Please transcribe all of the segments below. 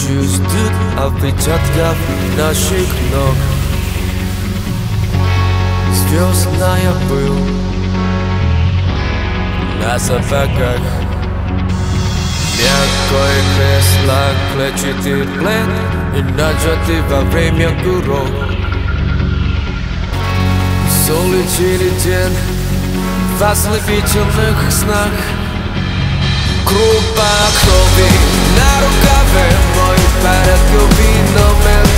На улицу ждут отпечатков наших ног. Звездная пыль на сапогах Мягкое кресло, клетчатый плед И начатый во время урок Солнечный день в ослепительных снах Группа крови на рукаве Мой порядковый номер на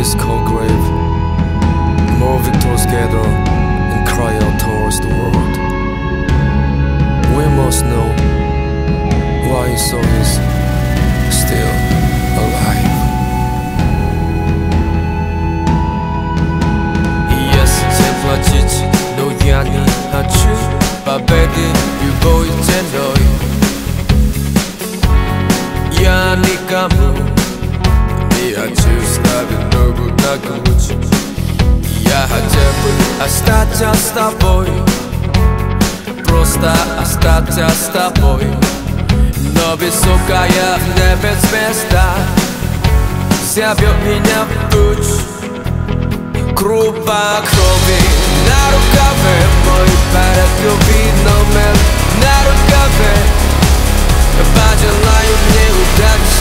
his cold grave, more victors gather and cry out towards the world. We must know why soul is still alive. Хотел бы остаться с тобой. Просто остаться с тобой. Но высокая в небе звезда Зовет меня в путь Группа крови. На рукаве Мой порядковый номер. На рукаве Пожелай мне удачи